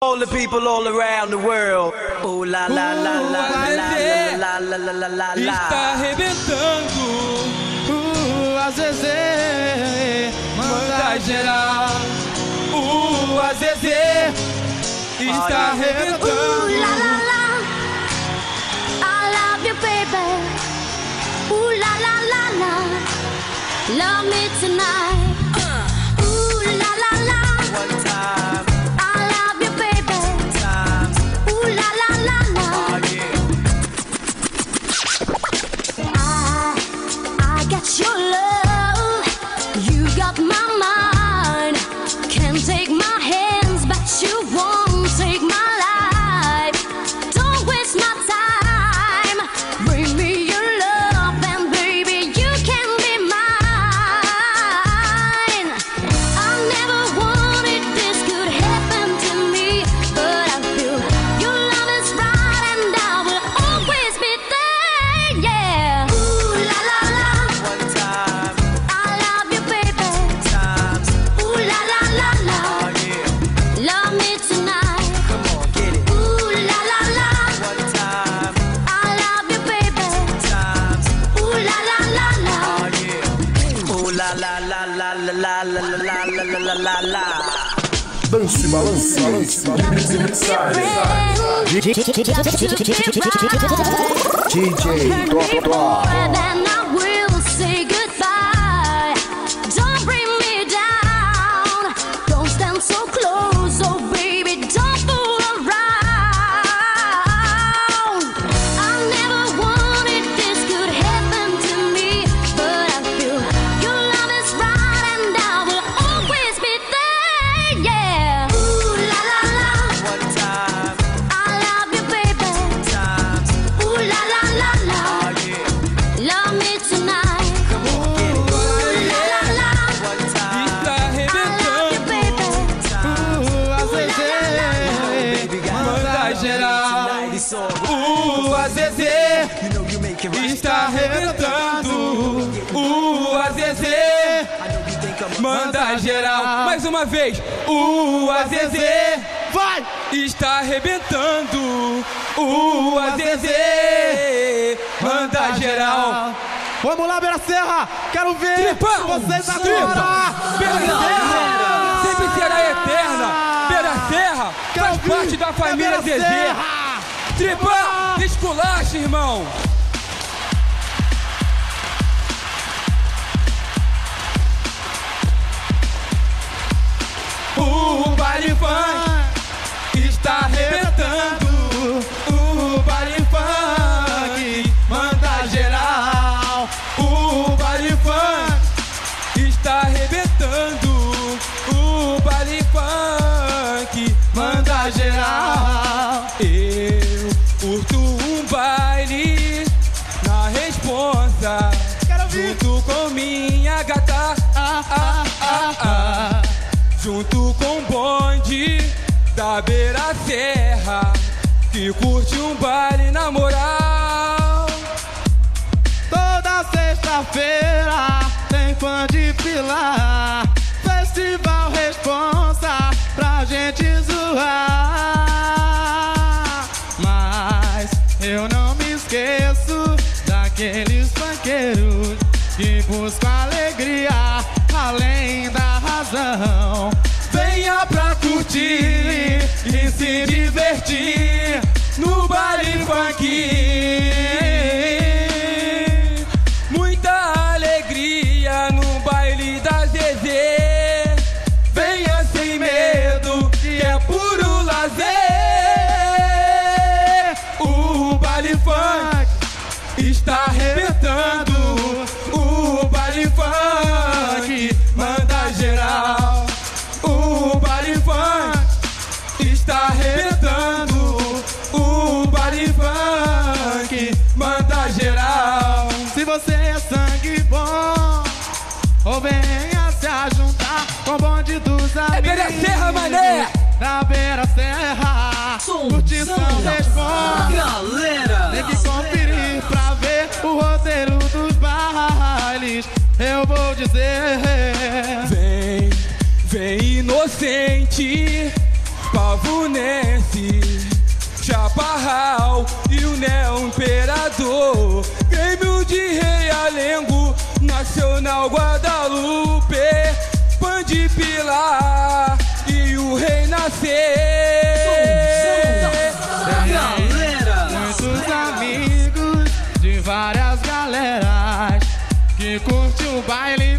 All the people all around the world. Oh la la la la la la la la la la la Está la. arrebentando, Uh, a Zezé manda geral. O Azezê está Ooh, arrebentando. la la la. I love you, baby. Ooh, la la la la. Love me tonight. la la la. Dance, balance, balance, balance, mixagem. DJ, DJ, Tó, Tó, Tó. Uma vez, o Azezê Vai! está arrebentando. O Azezê manda geral. Vamos lá, Beira Serra! Quero ver Tripa! vocês Tripa! agora! Beira Serra sempre será eterna. Beira Serra Quero faz parte da família Beira Zezé. Serra! Tripa, esculacha, irmão. O baile funk está arrebentando. O baile funk manda geral. O baile funk está arrebentando. O baile funk manda geral. Eu curto um baile na responsa. Junto com minha gata. Ah, ah, ah, ah. Junto com o bonde da beira serra. Que curte um baile na moral. Toda sexta-feira tem fã de pilar. Festival responsa pra gente zoar. Mas eu não me esqueço daqueles funkeiros que buscam alegria além da razão. Venha pra curtir e se divertir no baile funk. inocente, Pavunense, Chaparral e o Neo Imperador. Grêmio de Rei Alengo, Nacional Guadalupe, Pande Pilar e o Rei Nascer. Galera, muitos amigos de várias galeras que curte o baile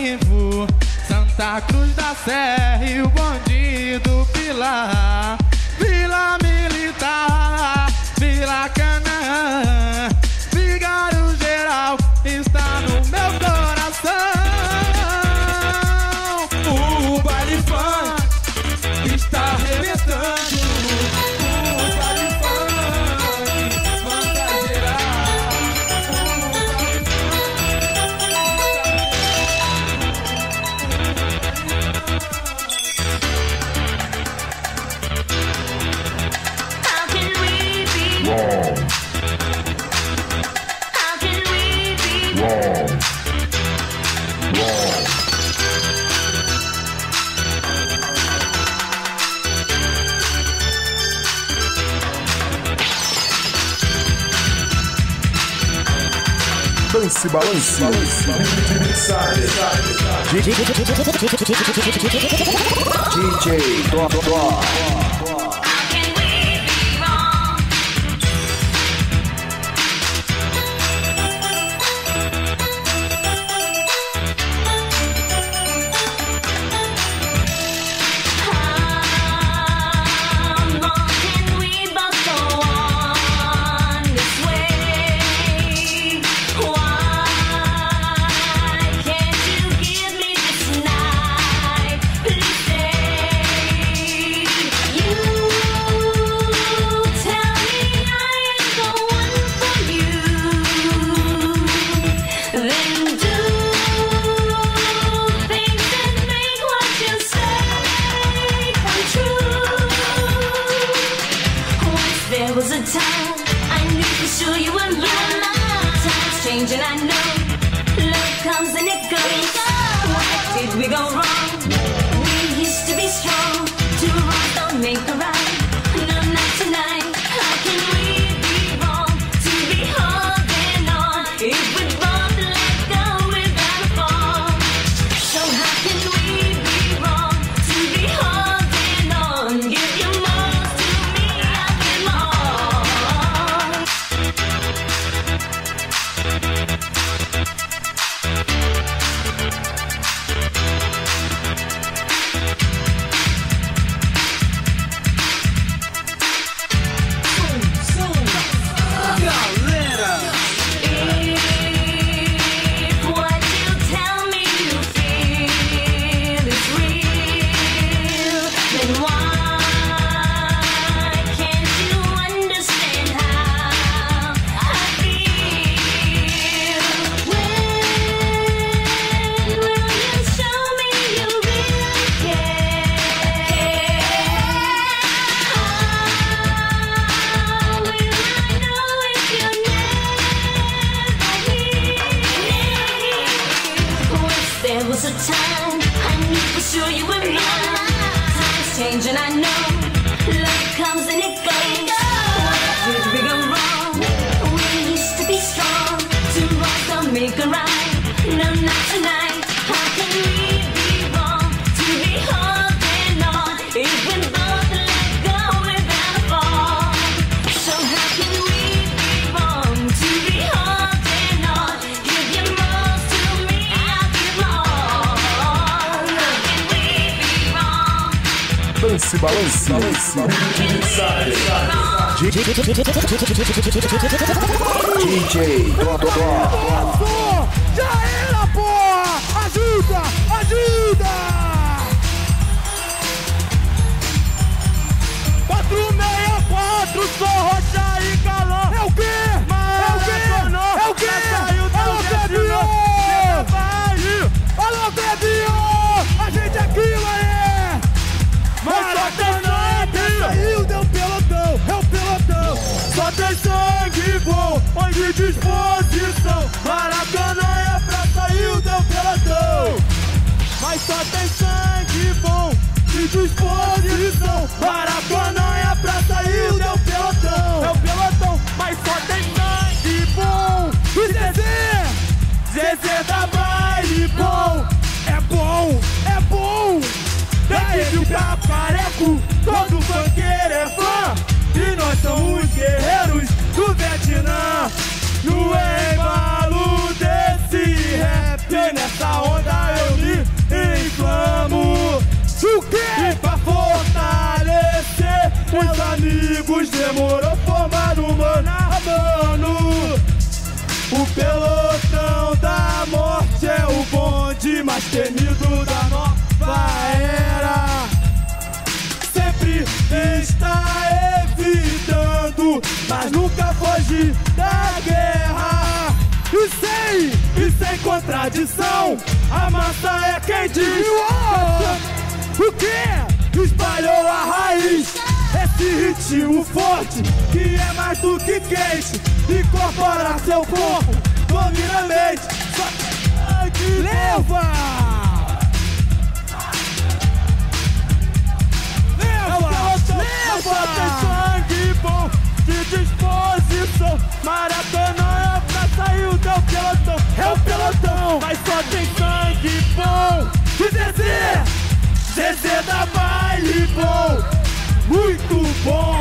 vivo. Santa Cruz da Serra e o bandido Pilar. Vila Militar, Vila Canaã, Vigário Geral está no meu Balance, balance. DJ Dó Dó. change and I know love comes and it. balance, balance, balance. DJ Dodó. Já era, porra! Ajuda! Ajuda! Quatro meia quatro, sou Rocha e disposição. Maracanã é a praça o teu pelotão. Mas só atenção. Bonde mais temido da nova era. Sempre está evitando, mas nunca foge da guerra. E sem, e sem contradição, a massa é quem diz. O que? Espalhou a raiz. Esse ritmo forte que é mais do que quente. Incorpora seu corpo, domina a mente. Só leva! Leva! Leva! Tem sangue bom de disposição. Maracanã é pra sair o teu pelotão. É o pelotão, mas só tem sangue bom. De Zezé! Zezé da baile bom, muito bom.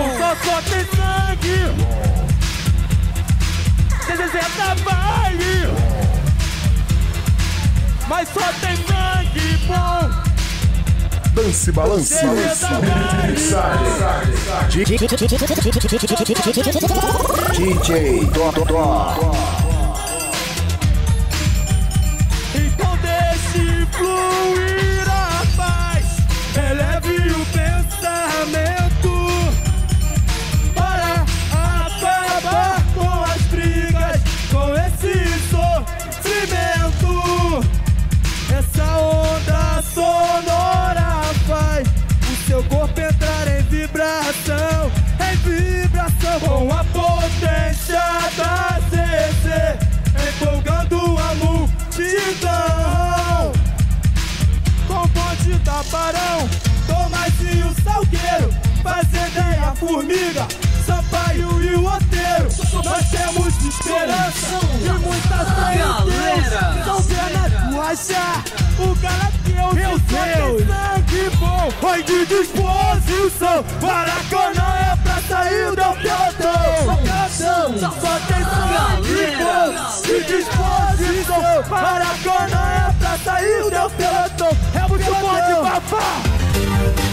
Mas só tem sangue bom. Dance, balance, balance. DJ Dó, Dó, Dó. Formiga, Sampaio e o Oteiro. Nós temos esperança e muita fé em Deus. São pena tu achar o Galateu, meu Deus. sangue bom, foi de disposição. Maracanã é pra sair do pelotão. Só tem sangue bom, de disposição. Maracanã é pra sair do pelotão. É muito bom de babá.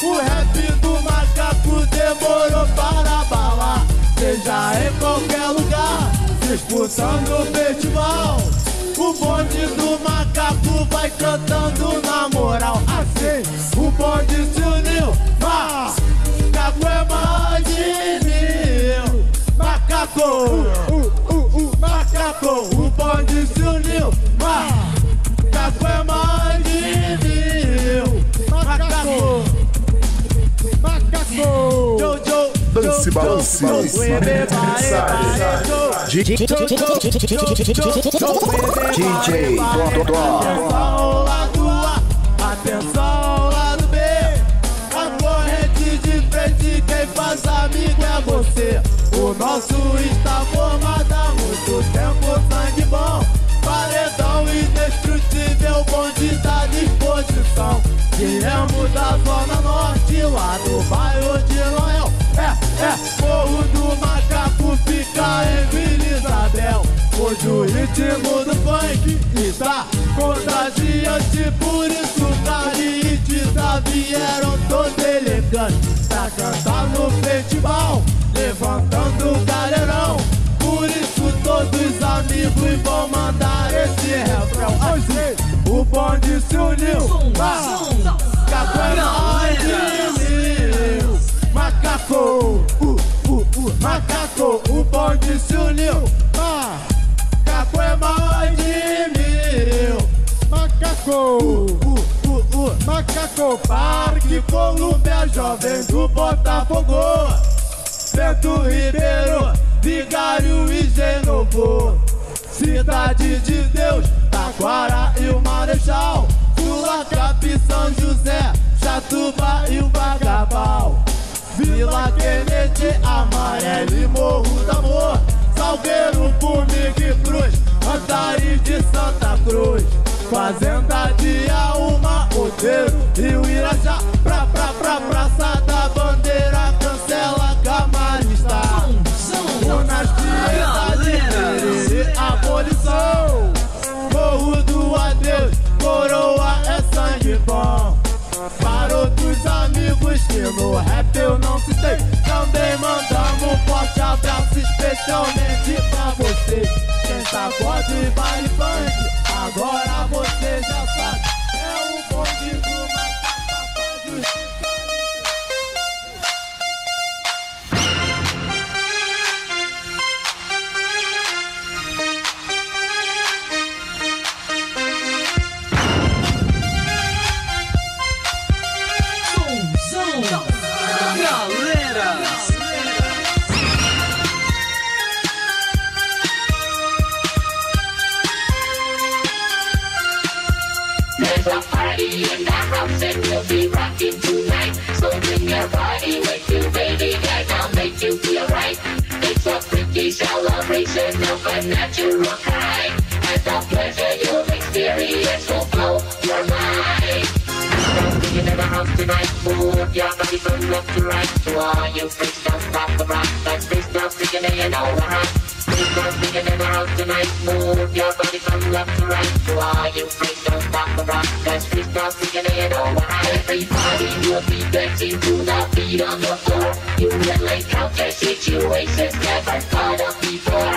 O rap do macaco demorou para balar. Seja em qualquer lugar, disputando o festival. O bonde do macaco vai cantando na moral. Assim, o bonde se uniu. Macaco é mais de mil. Macaco, uh, uh, uh, macaco, o bonde se uniu. Macaco é mais Dance, balance, balance. DJ Dodó. A, atenção, lado B. A corrente de frente, quem faz amigo é você. O nosso está formado há muito tempo, sangue bom. Paredão indestrutível, bonde da disposição. Viemos da Zona Norte, lá do bairro funk está contagiante, por isso Cari e Tita vieram todos elegantes pra cantar no festival, levantando o galerão. Por isso todos amigos vão mandar esse refrão. Assim, o bonde se uniu. Mais de mil. Macaco, uh, uh, uh, macaco, o bonde se uniu. Macaco, uh, macaco, Parque Colômbia, jovem do Botafogo. Bento Ribeiro, Vigário e Genovo. Cidade de Deus, Taquara e o Marechal. Sulacap, São José, Chatuba e o Vagabal. Vila Kennedy, Amarelo e Morro do Amor. Salgueiro, Formiga e Cruz, Antares de Santa Cruz. Fazenda de Auma, Oteiro e o Irajá. Pra, pra, pra, Praça beat on the floor. You will encounter situations never thought of before.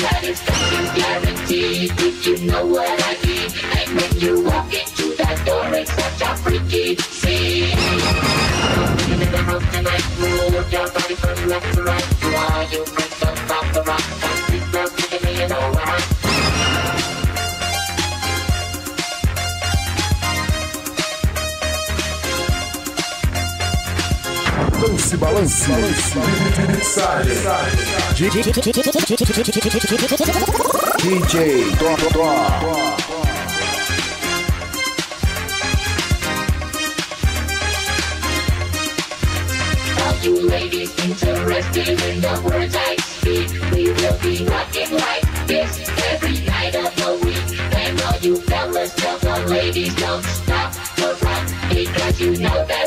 Satisfaction guaranteed if you know what I mean. And when you walk into that door, it's such a freaky scene. Something in the house tonight, move your body from left to right. To all you freaks, dance. DJ Dó Dó. you ladies interested in the words I speak. We will be rocking like this every night of the week. And all you fellas, tell the ladies don't stop the fun because you know that.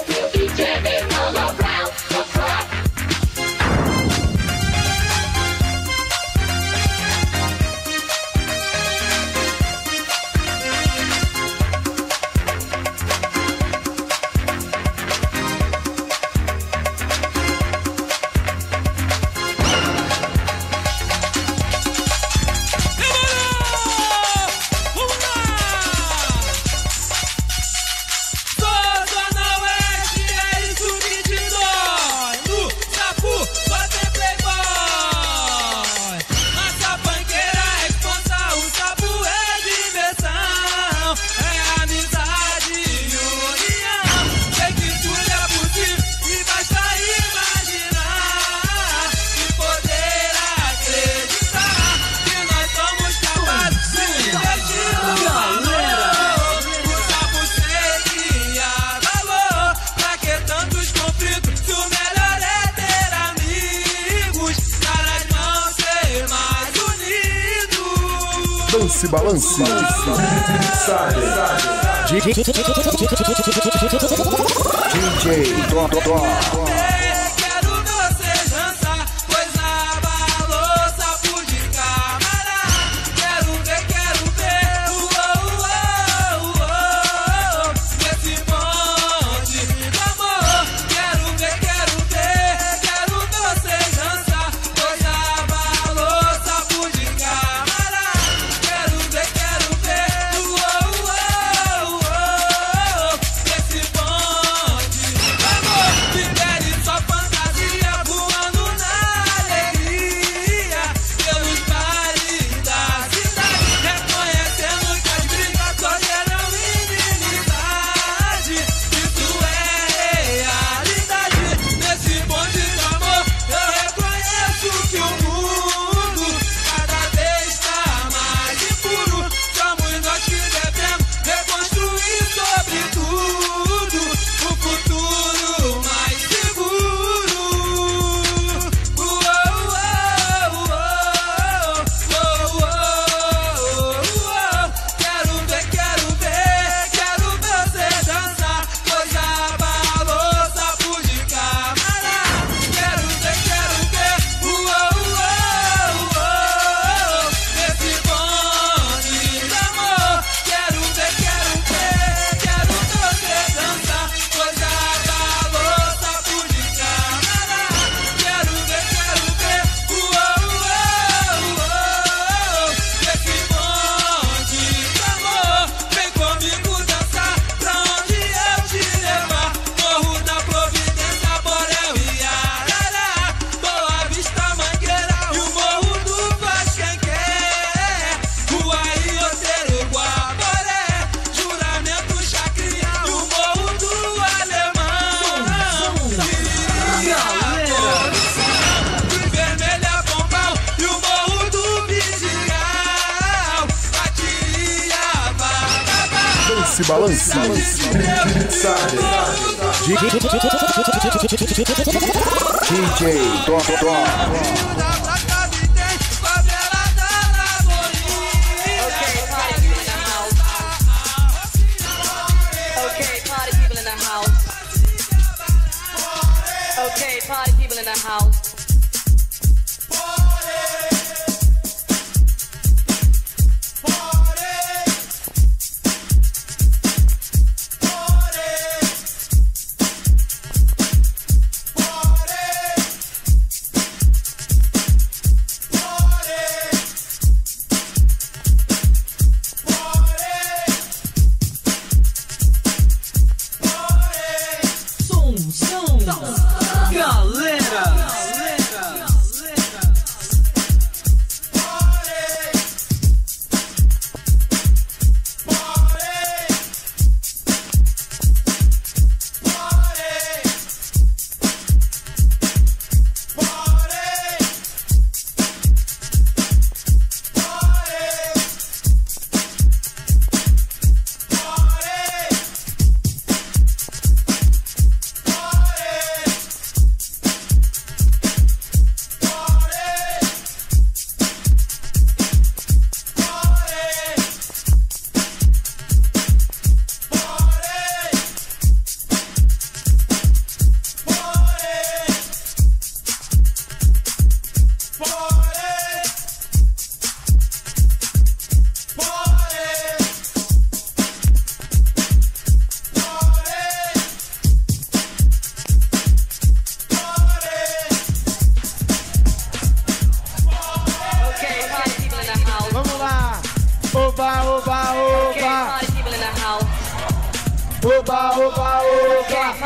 Oba, oba, oba.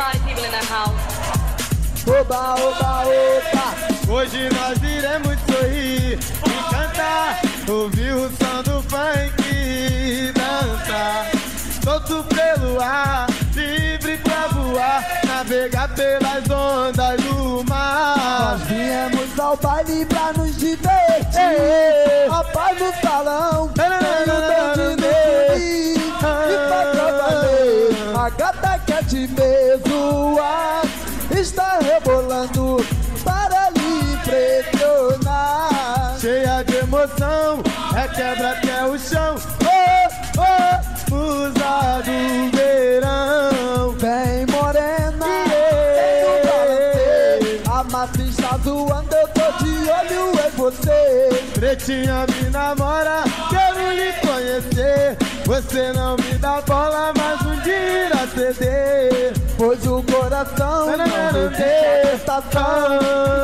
Oba, oba, oba. Hoje nós iremos sorrir e cantar. Ouvir o som do funk e dançar. Solto pelo ar, livre pra voar. Navegar pelas ondas do mar. Nós viemos ao baile pra nos divertir. A paz no salão, tem o dom de te zoar. Está rebolando para lhe impressionar. Cheia de emoção, é quebra até o chão. Oh, oh, musa do verão. Vem morena, vem balanço. A massa está zoando, eu tô de olho em você. Pretinha me namora, quero lhe conhecer. Você não me dá bola, mas um dia irá ceder. Pois o coração não resiste tentação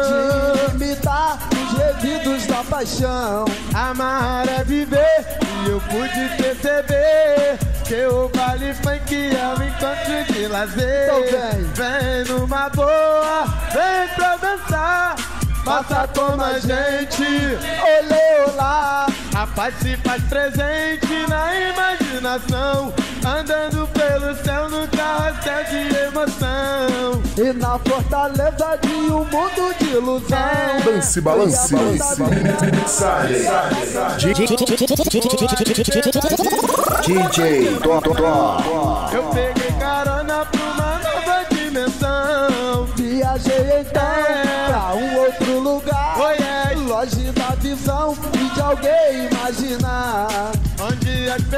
de imitar os resíduos da paixão. Amar é viver e eu pude perceber que o baile funk é um encontro de lazer. Então vem. Vem numa boa, vem pra dançar. Faça como a gente, Olê, olá, a paz se faz presente na imaginação. Andando pelo céu no carrossel de emoção. e na fortaleza de um mundo de ilusão. Dance, balance. DJ Tó Tó Tó. Eu peguei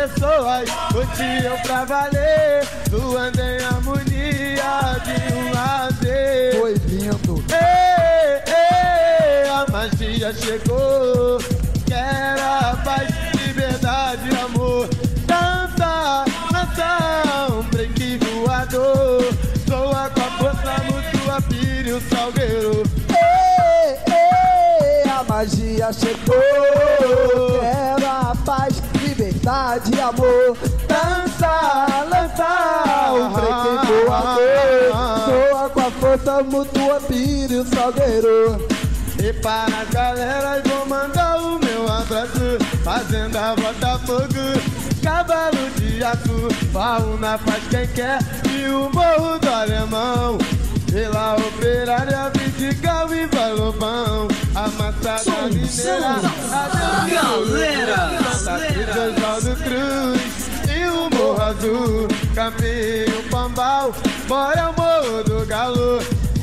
pessoas curtiam pra valer Zoando em harmonia de um lazer Foi lindo. Ei, ei, a magia chegou. Quero a paz, liberdade, amor. Dança, dança, um break voador. Soa com a força mútua, o salgueiro. Ei, ei, a magia chegou. Liberdade, amor. Dança, lança, o break voador. Soa com a força mútua, pire salgueiro. E para as galeras vou mandar o meu abraço Fazenda Botafogo, cavalo de aço Fauna faz quem quer e o morro do alemão Pela operária, Vidigal e Valobão Amassada mineira, a galera Santa Cruz, Oswaldo Cruz e o Morro Azul. Campinho, Pambal, bora o Morro do Galo.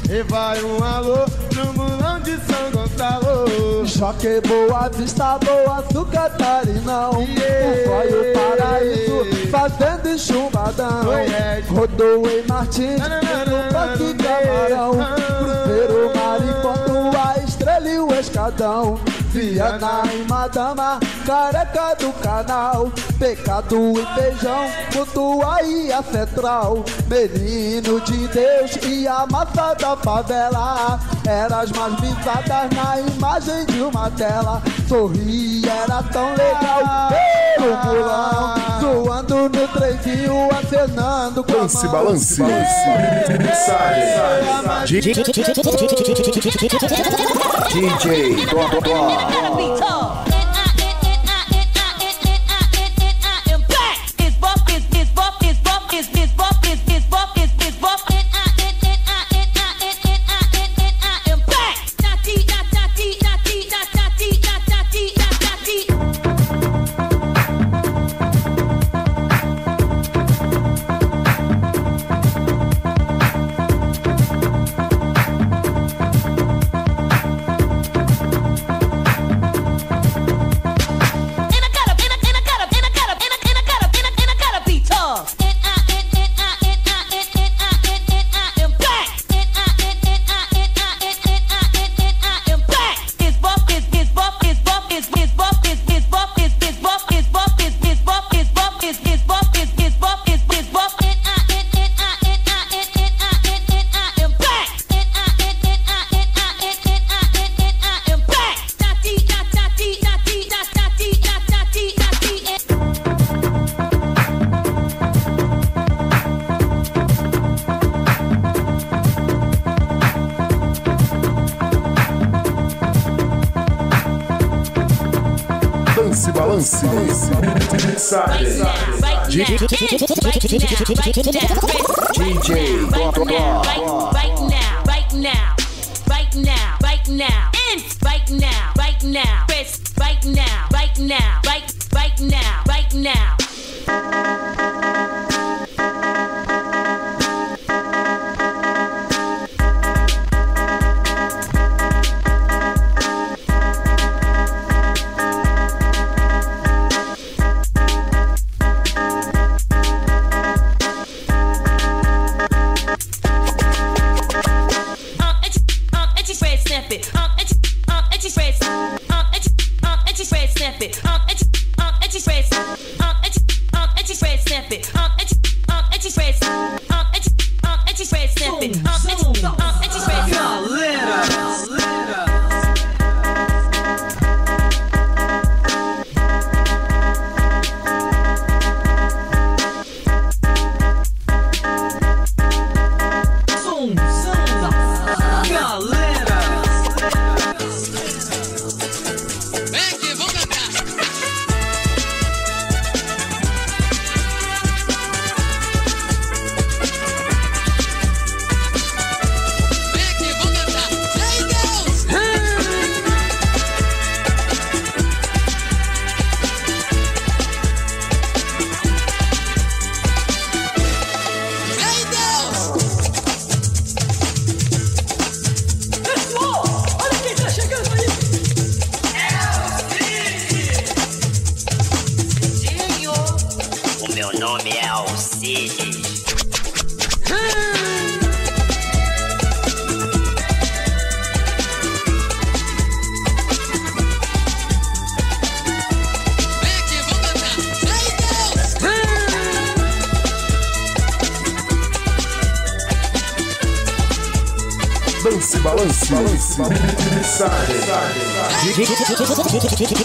E vai um alô no mulão de São Gonçalo. Choque Boa Vista, Boa Sul Catarinão Yeah. O Vai o Paraíso, fazendo e chumbadão Oh, yes. Rodoei Martins, Na, na, na, no Parque Camarão Cruzeiro, Maricondo, a estrela e o escadão Viana e Madama, careca do canal Pecado e beijão, Mutua e a Central Menino de Deus e a massa da favela Eram as mais visadas na imagem de uma tela Sorria, era tão legal Pelo mulão, zoando no trenzinho, acenando com a Dance, mão balance, mixagem. DJ gotta be tough. Sunday. DJ blah blah blah. Right now, right now, right now, right now, right now, right now, right now, right now, right now.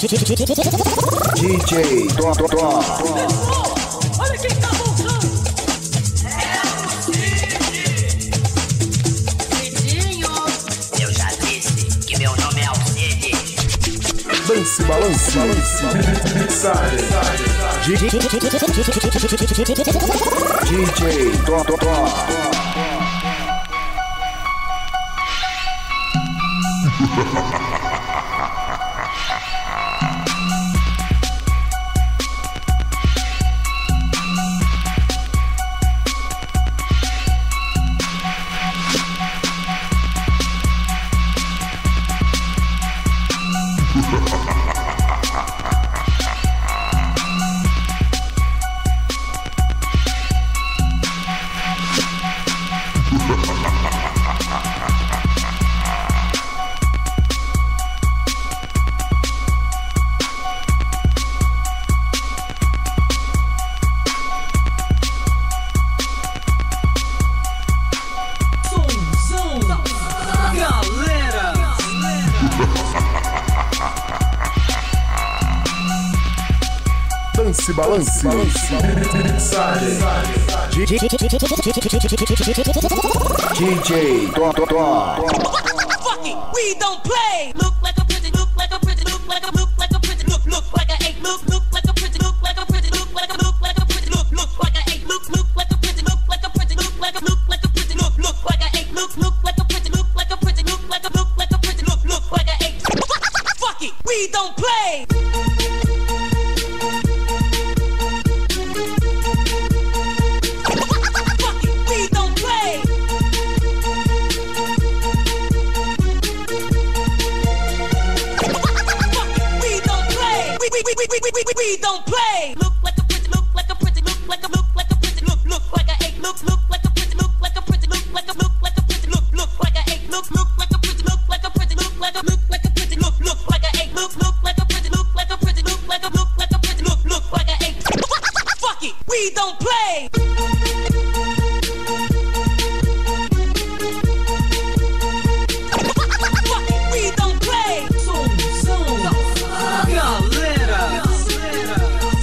DJ Dó Dó Dó. Olha quem tá voltando. É Eu já disse que meu nome é Alcide. Dance, balance, balance. DJ DJ, Dó Dó. Ha ha ha! Balance, Balance. DJ Totó. We don't play. Look like a prison, look like a prison, look like a look.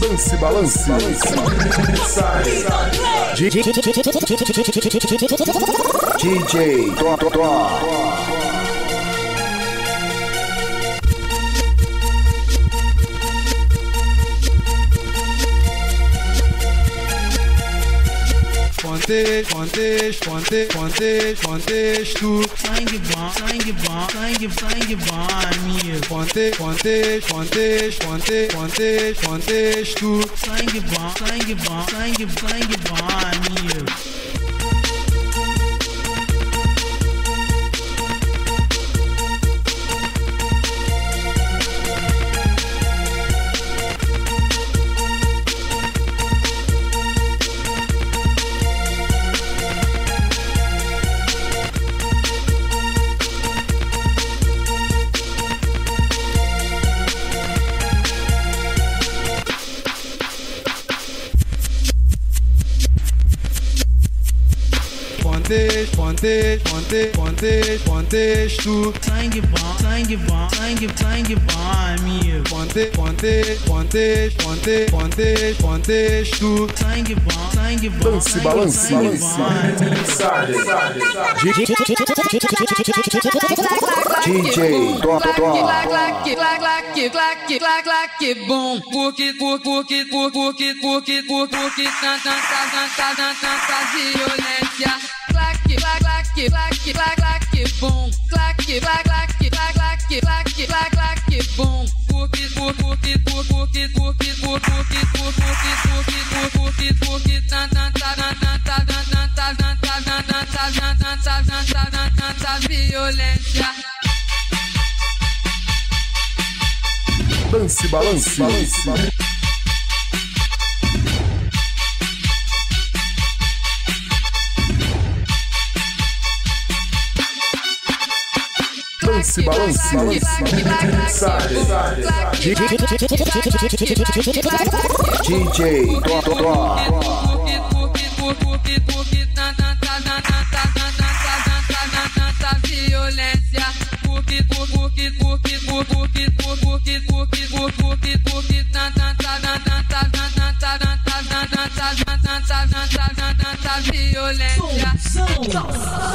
Balance, balance. DJ Dó, Quantes, quantes, quantes, quantes, quantes tu Sangue bom, sangue bom, sangue, sangue bom, amigo. Conte, contexto, contexto, contexto, contexto, contexto. Sangue bom, sangue bom, sangue, sangue bom, amigo. Contexto. Sangue bom, sangue bom, sangue, sangue bom, amigo. Conte, contexto, contexto, contexto, contexto, contexto. Sangue bom, sangue bom, sangue, balance, balance. DJ Top Top. bom. Porque, por, porque, por, porque, porque, por, porque, tanta, tanta, tanta, tanta violência. Claque, claque, claque, claque, claque, bom. Claque, claque, claque, claque, claque, claque, claque, bom. Porque, por, porque, por, porque, porque, por, porque, por, porque, porque, por, porque, porque, tanta, tanta, tanta, tanta, tanta, tanta, tanta, tanta, tanta, tanta violência. Dance, balance, balance. Dance, balance, balance. DJ Top. violência porque porque porque porque porque porque porque porque violência!